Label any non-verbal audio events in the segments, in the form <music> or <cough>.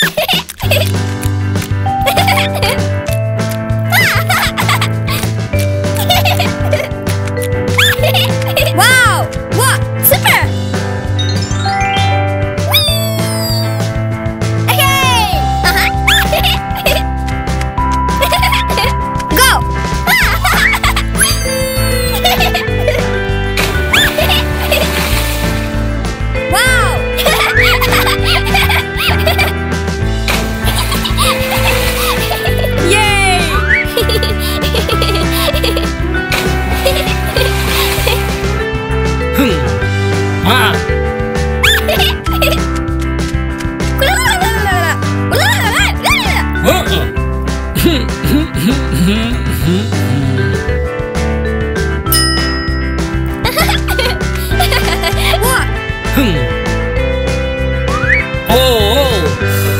Hehehe <laughs>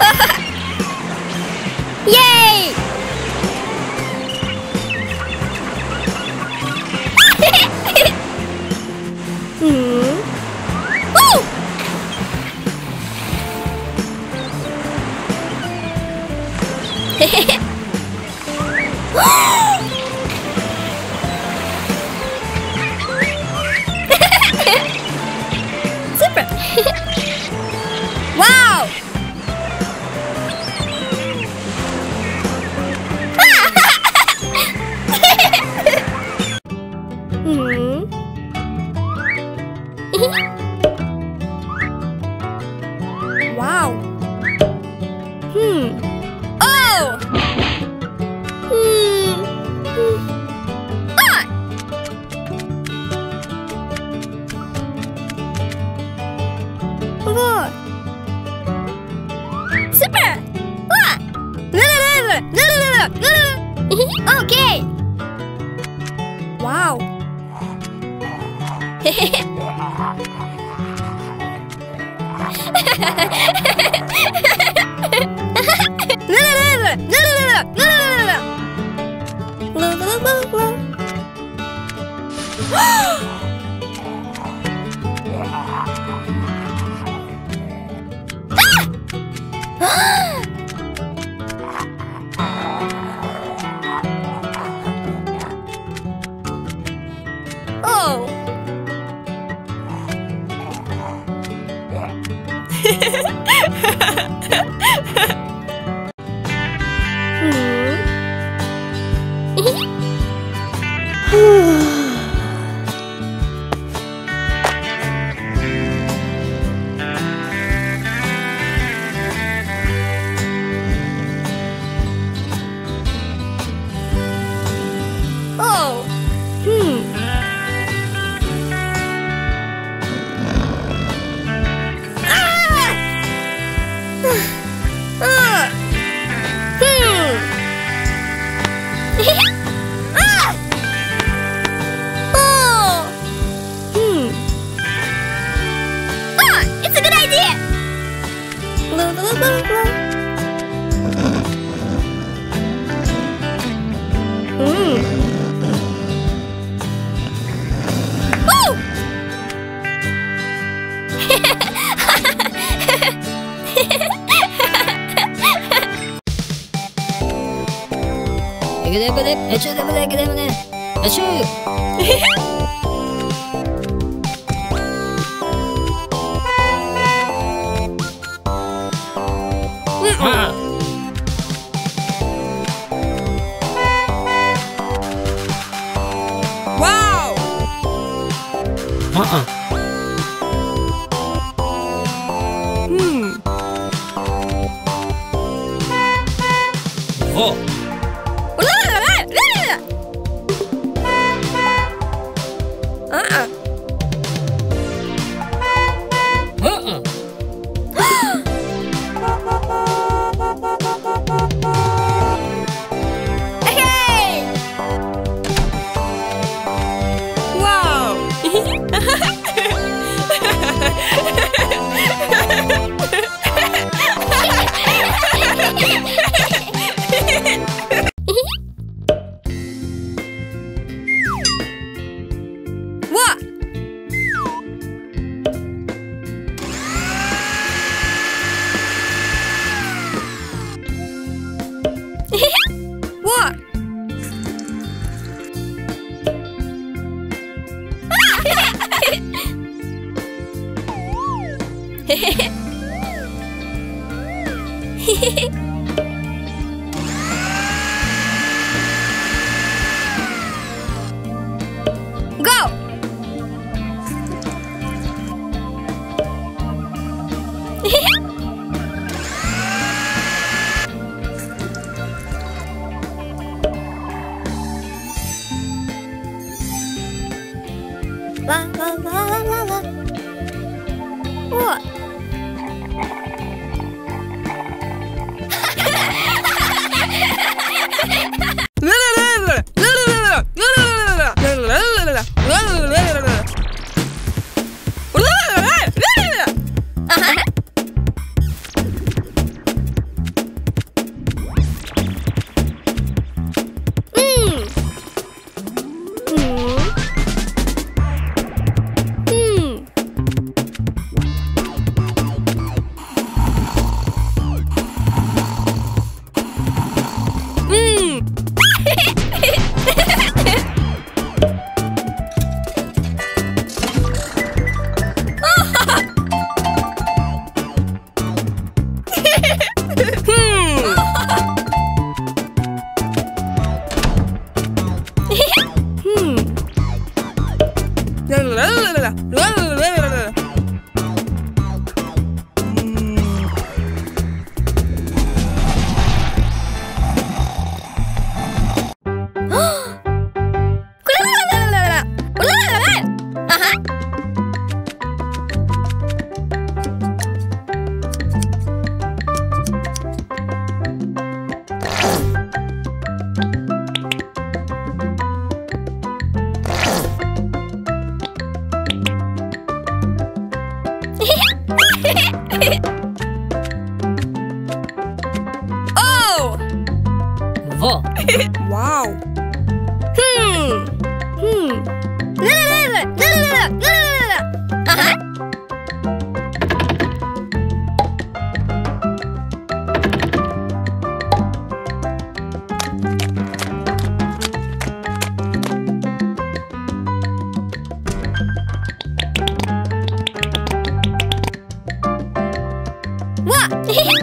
Ha ha ha! ふ <laughs> うエグデブデエチュデブデエグデブデエチュ Ah!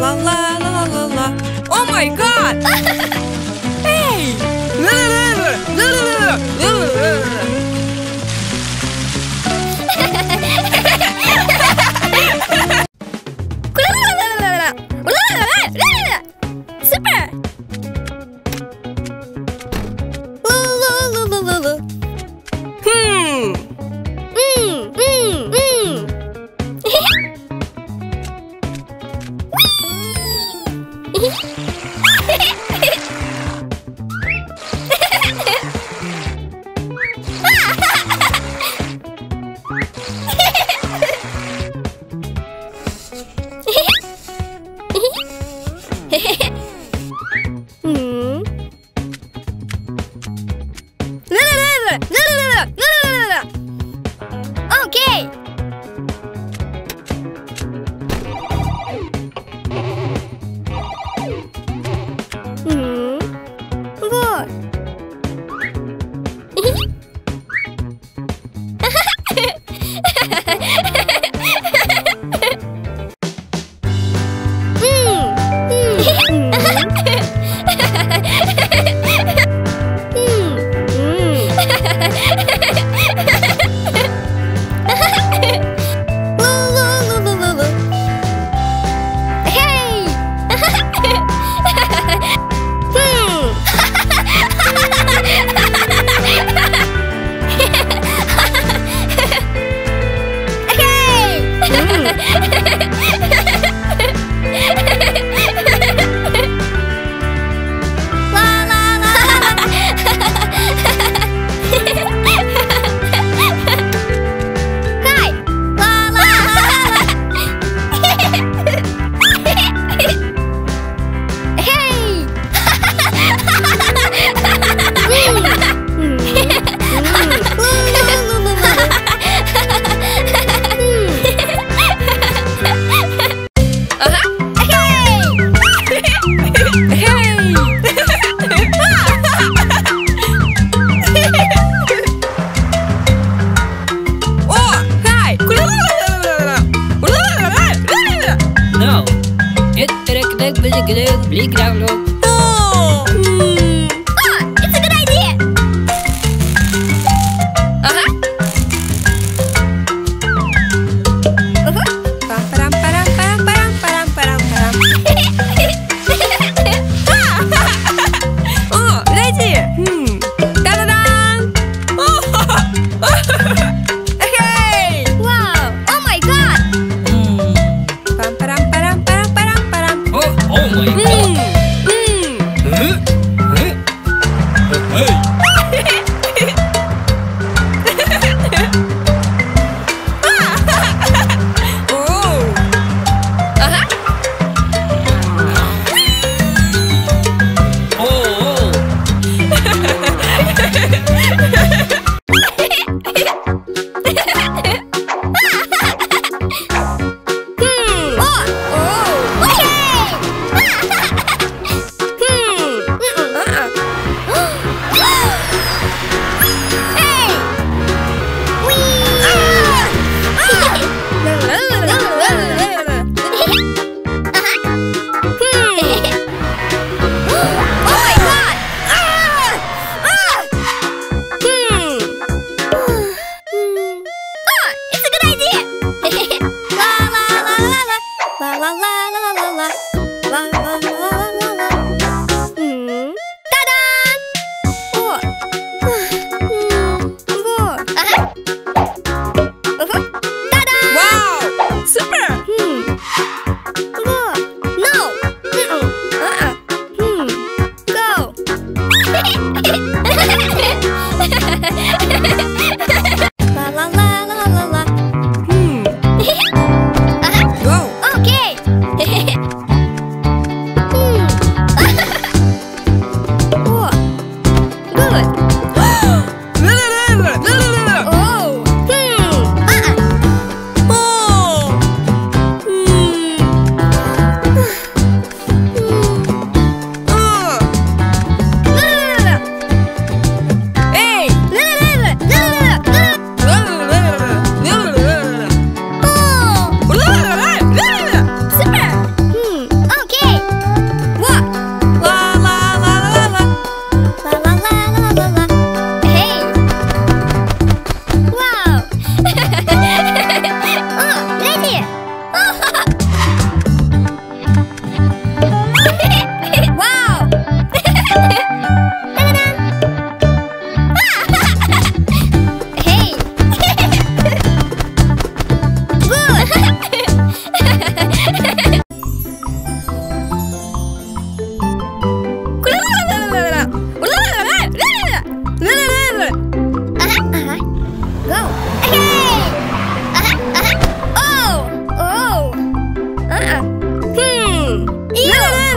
La la la la la. Oh my god. <laughs> hey. <laughs>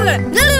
Good.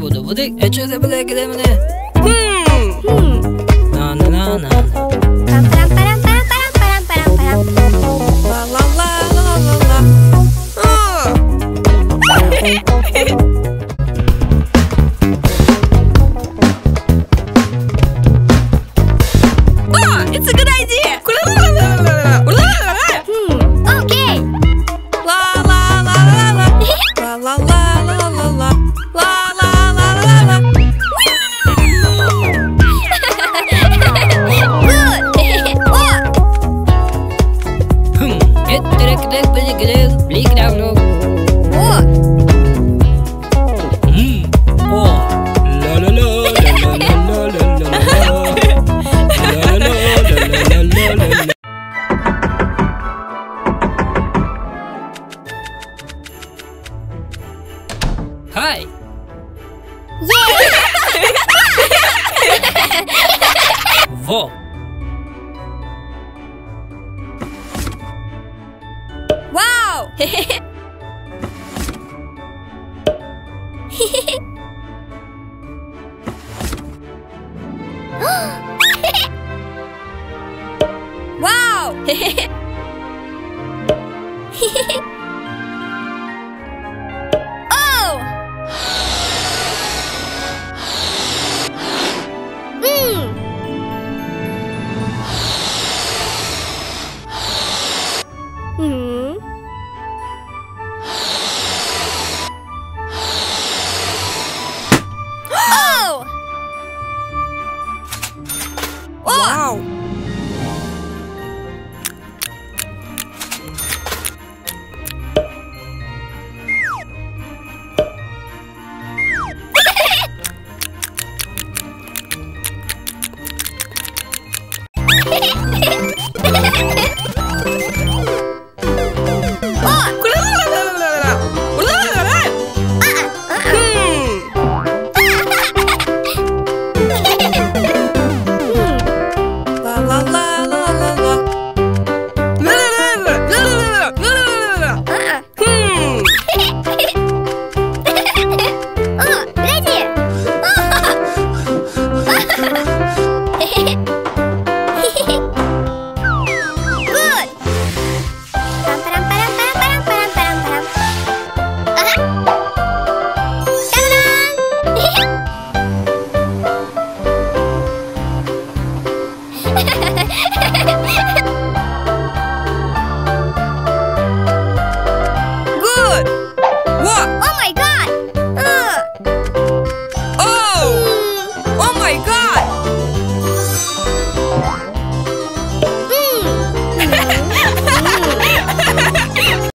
budu budik. Eçözü bile gidemin hehehe <laughs>